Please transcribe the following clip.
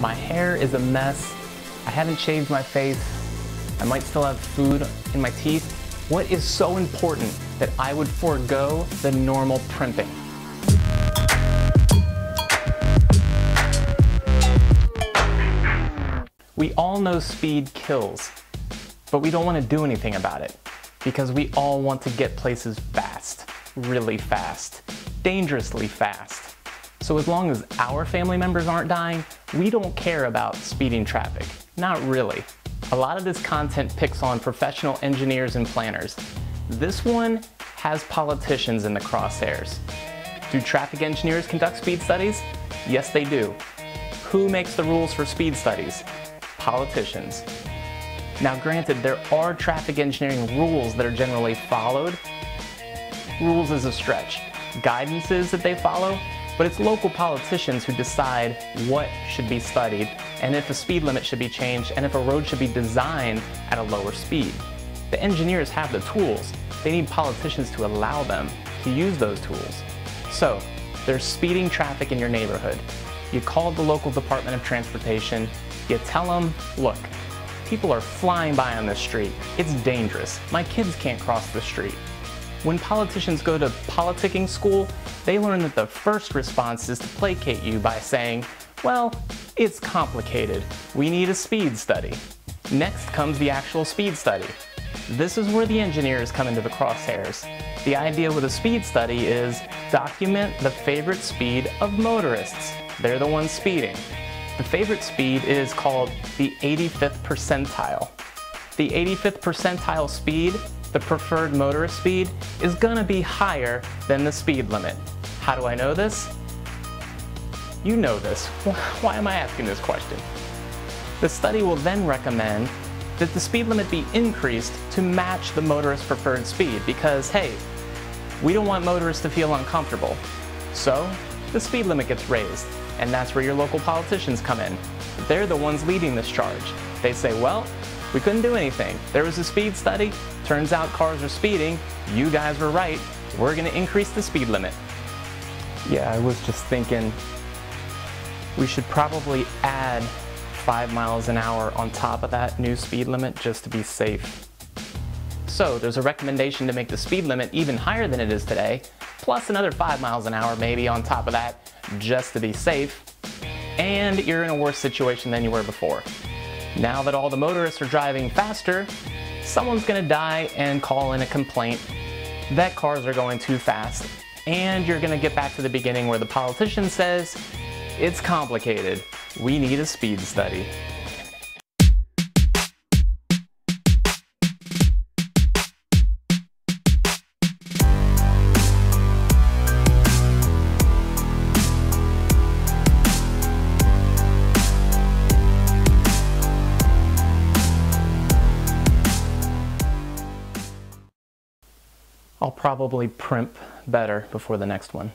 My hair is a mess. I haven't shaved my face. I might still have food in my teeth. What is so important that I would forego the normal primping? We all know speed kills, but we don't want to do anything about it because we all want to get places fast, really fast, dangerously fast. So as long as our family members aren't dying, we don't care about speeding traffic. Not really. A lot of this content picks on professional engineers and planners. This one has politicians in the crosshairs. Do traffic engineers conduct speed studies? Yes, they do. Who makes the rules for speed studies? Politicians. Now granted, there are traffic engineering rules that are generally followed. Rules is a stretch. Guidance is that they follow, but it's local politicians who decide what should be studied and if a speed limit should be changed and if a road should be designed at a lower speed. The engineers have the tools. They need politicians to allow them to use those tools. So, there's speeding traffic in your neighborhood. You call the local Department of Transportation, you tell them, look, people are flying by on this street. It's dangerous. My kids can't cross the street. When politicians go to politicking school, they learn that the first response is to placate you by saying, well, it's complicated. We need a speed study. Next comes the actual speed study. This is where the engineers come into the crosshairs. The idea with a speed study is document the favorite speed of motorists. They're the ones speeding. The favorite speed is called the 85th percentile. The 85th percentile speed the preferred motorist speed is gonna be higher than the speed limit. How do I know this? You know this. Why am I asking this question? The study will then recommend that the speed limit be increased to match the motorist's preferred speed because, hey, we don't want motorists to feel uncomfortable. So, the speed limit gets raised, and that's where your local politicians come in. They're the ones leading this charge. They say, well, we couldn't do anything. There was a speed study. Turns out cars are speeding. You guys were right. We're going to increase the speed limit. Yeah, I was just thinking we should probably add five miles an hour on top of that new speed limit just to be safe. So there's a recommendation to make the speed limit even higher than it is today, plus another five miles an hour maybe on top of that just to be safe. And you're in a worse situation than you were before. Now that all the motorists are driving faster, someone's gonna die and call in a complaint that cars are going too fast. And you're gonna get back to the beginning where the politician says, it's complicated, we need a speed study. I'll probably primp better before the next one.